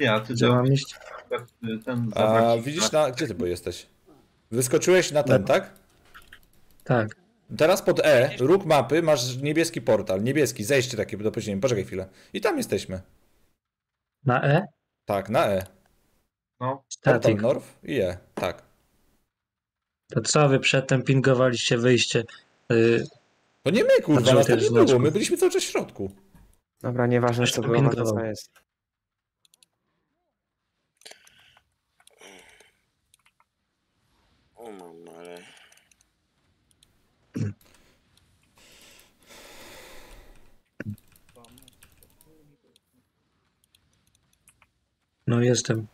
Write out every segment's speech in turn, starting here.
Ty, a ty iść? ten A widzisz na... Gdzie ty bo jesteś? Wyskoczyłeś na ten, tak? Tak. Teraz pod E, róg mapy, masz niebieski portal. Niebieski, zejście takie do podziemi. Poczekaj chwilę. I tam jesteśmy. Na E? Tak, na E. No, Portal Static. North i E. Tak. To co wy przedtem pingowaliście wyjście? Y, To nie my, kurwa, Znaczy, nas tam też nie było. My byliśmy cały czas w środku. Dobra, nieważne, Ktoś co to było, ważne co pingował. jest. No jestem.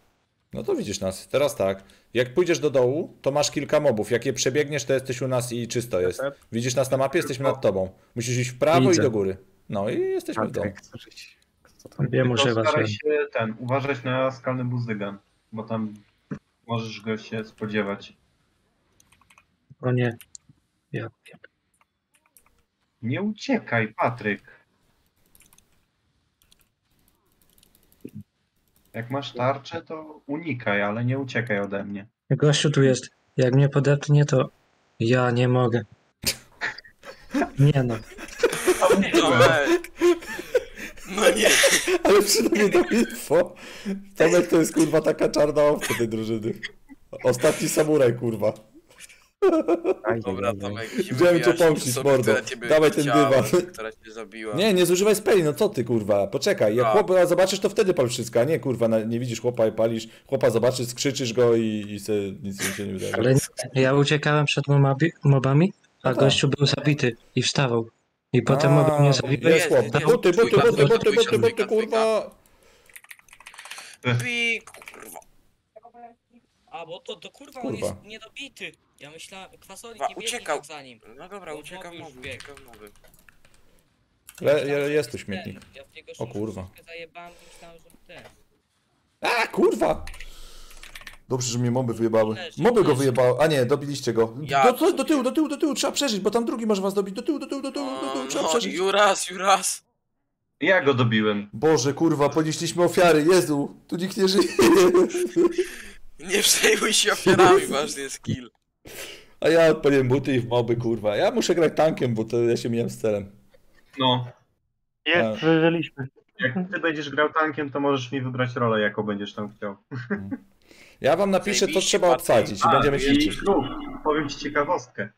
No to widzisz nas. Teraz tak. Jak pójdziesz do dołu, to masz kilka mobów. Jak je przebiegniesz, to jesteś u nas i czysto jest. Widzisz nas na mapie? Jesteśmy nad tobą. Musisz iść w prawo Widzę. i do góry. No i jesteśmy w domu. Wiem, muszę tylko was. staraj się ten, uważać na skalny buzygan, bo tam możesz go się spodziewać. O nie. Ja wiem. Nie uciekaj, Patryk. Jak masz tarczę, to unikaj, ale nie uciekaj ode mnie. Gościu tu jest. Jak mnie podepnie, to ja nie mogę. Nie no. No, ej. no nie. Ale przynajmniej to info. Tomek to jest kurwa taka czarna owca tej drużyny. Ostatni samuraj, kurwa. Aj, Dobra. Tomek, Idziemy cię pomścić, mordo. Dawaj ten dywan. Która cię zabiła. Nie, nie zużywaj speli, no co ty kurwa, poczekaj. Jak A. chłopa zobaczysz, to wtedy pal wszystko, a nie kurwa, na- nie widzisz chłopa i palisz. Chłopa zobaczysz, skrzyczysz go i, i se, nic się nie wydarzy. Ale ja uciekałem przed mobabi, mobami, a tak. gościu był zabity i wstawał. I potem moby mnie zabiły. Jest chłop. Buty, buty, buty, buty, buty, buty, kurwa. Pi, kurwa. A, bo to, to kurwa, Kurwa. on jest niedobity. Ja myślałem, kwasolik Kurwa, nie biegnie uciekał. tak za nim. No dobra, Bo uciekam mowy już mowy, biegł. uciekam mowy. Le, że jest tu ten. śmietnik. Ja w niego O kurwa. szóstkę Zajebałem, i myślałem, że ten. A, kurwa! Dobrze, że mnie moby wyjebały. Leży, Moby go leży. wyjebały. A nie, dobiliście go. Ja- Do, do, do tyłu, do tyłu, do tyłu, trzeba przeżyć, bo tam drugi może was dobić. Do tyłu, do tyłu, do tyłu, do tyłu, trzeba No, przeżyć. Juras, Juras. Ja go dobiłem. Boże, kurwa, ponieśliśmy ofiary, Jezu, tu nikt nie żyje. Nie przejmuj się ofiarami, ważny jest kill. A ja odpaliłem buty i w moby, kurwa. Ja muszę grać tankiem, bo to ja się mijam z celem. No, Jest, przeżyliśmy. jak ty będziesz grał tankiem, to możesz mi wybrać rolę, jaką będziesz tam chciał. Ja wam napiszę, co Zajebiście, trzeba obsadzić i A, będziemy i ćwiczyć. znów, powiem ci ciekawostkę.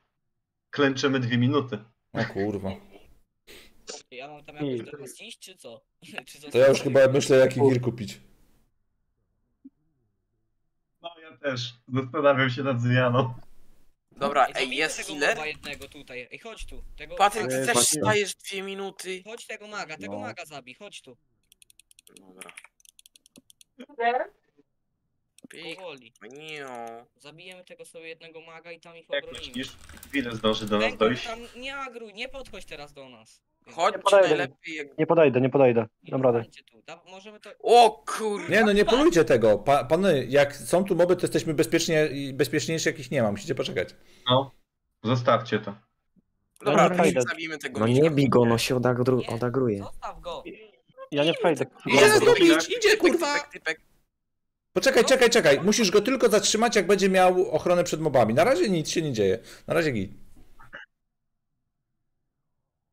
Klęczymy dwie minuty. O kurwa. Ja mam tam teraz iść, czy co? To ja już chyba myślę, jaki gir kupić. No ja też. Zastanawiam się nad zmianą. Dobra, Ej, jest tego healer? jednego tutaj. Ej, chodź tu. Tego Patryk, ty Ej, też właśnie. stajesz dwie minuty. Chodź tego maga, tego No. maga zabij, chodź tu. Dobra. Pik, Powoli. nio. Zabijemy tego sobie jednego maga i tam ich Jak obronimy. myślisz, ile zdąży do nas dojść? tam nie agruj, nie podchodź teraz do nas. Chodź podejdę. najlepiej jak... Nie podejdę, nie podejdę. Dam radę. Tu. Da, możemy to... O kurwa. Nie no, nie polujcie tego. Pa, pany, jak są tu moby, to jesteśmy bezpiecznie, i bezpieczniejsi, jakich nie ma. Musicie poczekać. No, zostawcie to. Dobra, nie to przejdę. zabijmy tego No nie bij go, no się odagru, odagruje. Zostaw go. Ja nie przejdę. Idzie Dobra. dobić, idzie kurwa! Typek, typek. Poczekaj, czekaj, czekaj. Musisz go tylko zatrzymać, jak będzie miał ochronę przed mobami. Na razie nic się nie dzieje. Na razie git.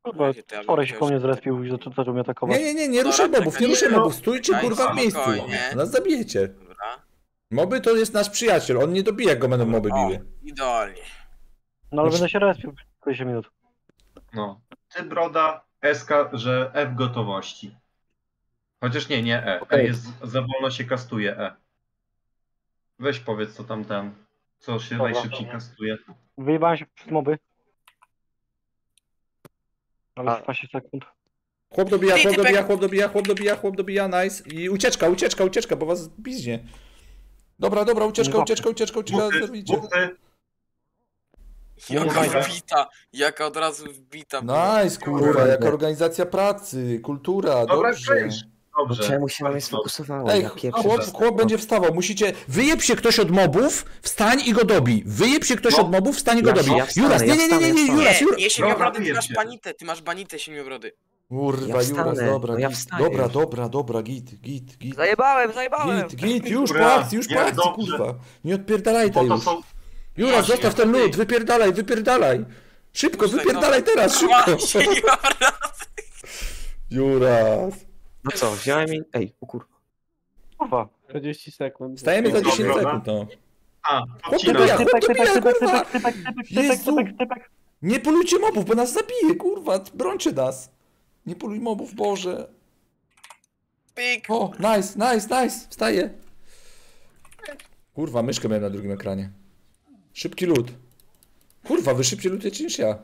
Kurwa, Spory się po mnie zrespił i zaczął, zaczął mnie atakować. Nie, nie, nie, nie Dobra, ruszaj mobów, nie czekaj, ruszaj no. mobów. Stójcie Daj kurwa w miejscu. spokojnie. Nas zabijecie. Dobra. Moby to jest nasz przyjaciel, on nie dobija, jak go będą moby O, biły. idealnie. No ale będę się respił 20 minut. No. Ty, Broda, SK, że E w gotowości. Chociaż nie, nie E. E Okej. jest, za wolno się kastuje E. Weź powiedz, co tam ten, co się Dobra. najszybciej kastuje. Wyjebałem się przez moby. Ale A. 15 sekund. Chłop dobija, chłop dobija, chłop dobija, chłop dobija, chłop dobija, nice. I ucieczka, ucieczka, ucieczka, bo was biznie. Dobra, dobra, ucieczka, ucieczka, ucieczka, ucieczka, zabijcie. Jaka wbita, jaka od razu wbita. Nice, kurwa, jaka organizacja pracy, kultura, Dobra, dobrze. Kręć. No Dobrze. czemu się na mnie sfokusowało? Ej, Ja chłop, chłop będzie wstawał, musicie... Wyjeb się ktoś od mobów, wstań i go dobij. Wyjeb się ktoś No. od mobów, wstań i go Ja- dobij. ja wstanę, Juras, nie, nie, nie, nie, nie, Juras, Juras. nie siedmiobrody, ty masz banitę, ty masz banitę siedmiobrody. Kurwa, Ja Juras, dobra, no ja git. dobra, dobra, dobra, git, git, git. Zajebałem, zajebałem! Git, git, już po Dobra, akcji, już po akcji, dobrze. kurwa. Nie odpierdalaj Bo ta to już. są... Juras, zostaw ten lód, wypierdalaj, wypierdalaj. Szybko, Puszczaj, wypierdalaj no. teraz, szybko. Juras. No co, wziąłem i... Ej, o kurwa. Kurwa. 40 sekund. Stajemy za Dobra, 10 dobra. sekund, no. A, Chłop odcinam. dobija, Typek, typek, typek, typek, typek, typek, typek, typek. Nie polujcie mobów, bo nas zabije, kurwa, brońcie nas. Nie poluj mobów, Boże. Pyk. O, nice, nice, nice, wstaję. Kurwa, myszkę miałem na drugim ekranie. Szybki lód. Kurwa, wy szybciej lutujecie niż ja.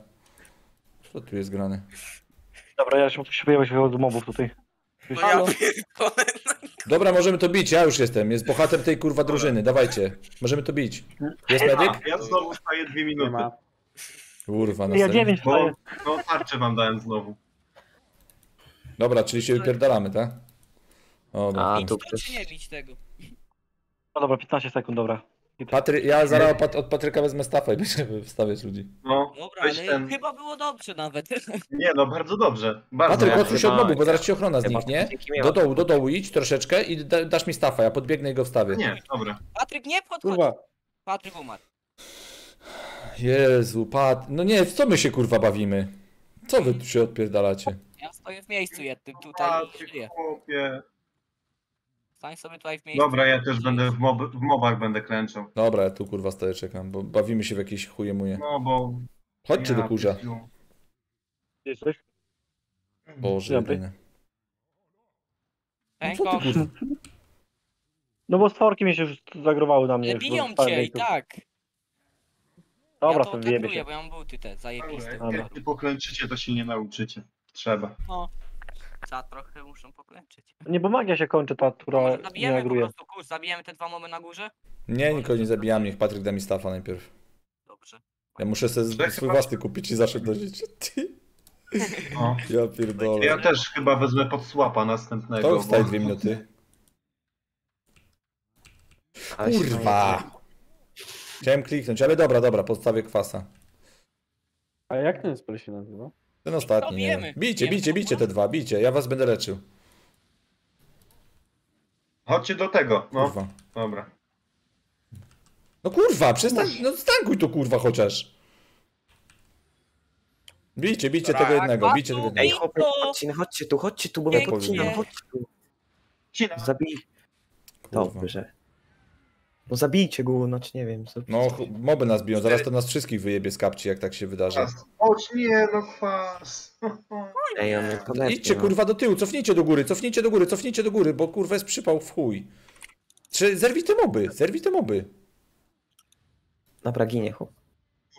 Co tu jest grane? Dobra, ja się muszę się do mobów tutaj. No ja pierdolę. Dobra, możemy to bić, ja już jestem. Jest bohater tej kurwa drużyny, dawajcie. Możemy to bić. Jest medyk? Ja znowu staję dwie minuty. Kurwa, na Ja serio. 9 Bo no, tarczę wam dałem znowu. Dobra, czyli się wypierdalamy, tak? O. A, tu czy nie bić tego? No dobra, 15 sekund, dobra. Patry... Ja zaraz od Pat- od Patryka wezmę stafę i będziemy wstawiać ludzi. No, Dobra, ale ten... chyba było dobrze nawet. Nie no, bardzo dobrze. Bardzo Patryk, odsuń się od mobu, bo zaraz ci ochrona zniknie. Do dołu, do dołu idź troszeczkę i da, dasz mi stafa, ja podbiegnę i go wstawię. Nie, dobra. Patryk, nie podchodź! Kurwa. Patryk umarł. Jezu, Pat... No nie, w co my się kurwa bawimy? Co wy tu się odpierdalacie? Ja stoję w miejscu jednym tutaj Patryk, chłopie. Stań sobie tutaj w miejscu. Dobra, ja też będę w, mob w mobach będę klęczał. Dobra, ja tu kurwa stoję, czekam, bo bawimy się w jakieś chujemuje. No bo... Chodźcie do kurza. pierdolę. Gdzie jesteś? Boże, Dobry. jedyny. No Ręko, co ty kurwa? No bo stworki mi się już zagrowały na mnie. ale już, biją cię i tak. Dobra, ja to sobie wyjebie się. bo ja mam buty te, zajebiste. Jak Dobra. nie poklęczycie, to się nie nauczycie. Trzeba. No. Trzeba trochę muszą poklęczyć. Nie, bo magia się kończy ta, która Może nie zabijemy po agruje. prostu zabijemy te dwa momy na górze? Nie, nikogo nie zabijam, niech Patryk da mi stafa najpierw. Dobrze. Ja muszę sobie swój własny kupić i zaszedł Ty. No. Ja pierdolę. Ja też chyba wezmę pod słapa następnego. To wstaj bo- dwie minuty. Ale się Kurwa! Chciałem kliknąć, ale dobra, dobra, podstawię kwasa. A jak ten spell się nazywa? Ten ostatni, nie wiem. Bijcie, Wiemy, bijcie, bijcie było? te dwa, bijcie, ja was będę leczył. Chodźcie do tego. No, Kurwa. dobra. No kurwa, przestań, no stankuj to kurwa chociaż. Bijcie, bijcie tego jednego, bijcie tego Ej, jednego. chłopie, chodźcie, chodźcie tu, chodźcie tu, bo mnie Pięknie. podcinam, chodźcie tu. Zabij. Kurwa. Dobrze. No zabijcie go, znaczy nie wiem. zabijcie. No, moby nas biją, zaraz to nas wszystkich wyjebie z kapci, jak tak się wydarzy. Chodź, nie no kwas. Ej, on podepnie, Idźcie no. kurwa do tyłu, cofnijcie do góry, cofnijcie do góry, cofnijcie do góry, bo kurwa jest przypał w chuj. Czy zerwij te moby, zerwij te moby. Dobra, ginie chłop.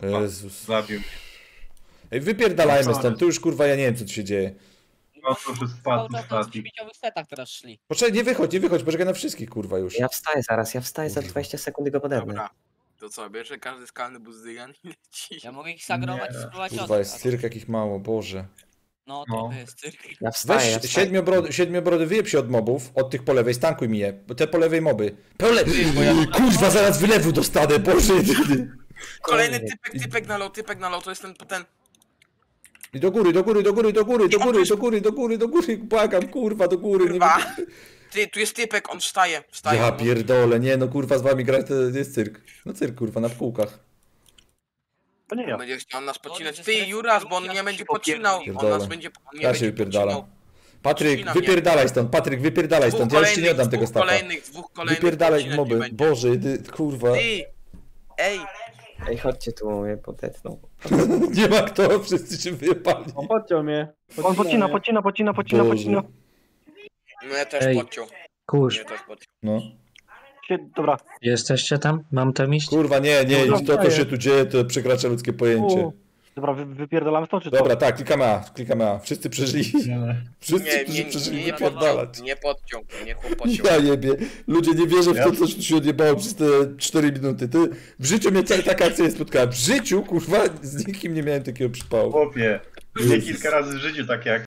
Jezus. Zabił. Ej, wypierdalajmy stąd, tu już kurwa ja nie wiem co tu się dzieje. No to już jest Cały spadł czas na statik. śmieciowych setach teraz szli. Poczekaj, nie wychodź, nie wychodź, poczekaj na wszystkich kurwa już. Ja wstaję zaraz, ja wstaję za 20 sekund i go podepnę. Dobra. To co, bierze każdy skalny buzdygan i leci. Ja mogę ich sagrować i spróbować Kurwa jest to- cyrk jakich mało, boże. No, No. to jest cyrk. Ja wstaję, ja Weź wstaję. siedmiobrody, siedmiobrody wyjeb się od mobów, od tych po lewej, stankuj mi je, bo te po lewej moby. Po le... Kurwa, zaraz wylewu dostanę, boże. Kolejny typek, typek na lot, typek na lot, to jest ten, ten. I do góry, do góry, do góry, do góry, do góry, do góry, do góry, do góry, błagam, kurwa, do góry. Kurwa. Ty, tu jest typek, on wstaje, wstaje. Ja pierdolę, nie no kurwa z wami grać to jest cyrk. No cyrk kurwa, na półkach. To nie ja. będzie chciał nas ze Ty, Juras, bo on nie będzie pocinał. On nas będzie, on nie Ja się wypierdalam. Patryk, wypierdalaj stąd, Patryk, wypierdalaj Dwóch stąd, ja już ci nie oddam tego stafa. kolejnych, dwóch kolejnych Wypierdalaj moby, boże, jedy, kurwa. Ty! Ej! Ej, chodźcie tu, mnie podetną. Nie ma kto, wszyscy się wyjebali. Podciął mnie. On pocina, pocina, pocina, pocina, Boże. pocina. No ja też Ej. podciął. Kurz, też podciął. No. Sie- Dobra. jesteście tam? Mam tam iść? Kurwa, nie, nie, Dobra, to co daję. się tu dzieje, to przekracza ludzkie pojęcie. U. Dobra, wy, wypierdalamy stąd czy co? Dobra, tak, klikamy A, klikamy A. Wszyscy przeżyli. Wszyscy, Nie, którzy nie, przeżyli, nie, nie wypierdalać. nie podciął, nie chłop. Ja jebie. Ludzie nie wierzą w Ja- to, co się odjebało przez te 4 minuty. Ty, w życiu mnie ta- taka akcja nie spotkała. W życiu, kurwa, z nikim nie miałem takiego przypału. Chłopie. Nie kilka razy w życiu tak jak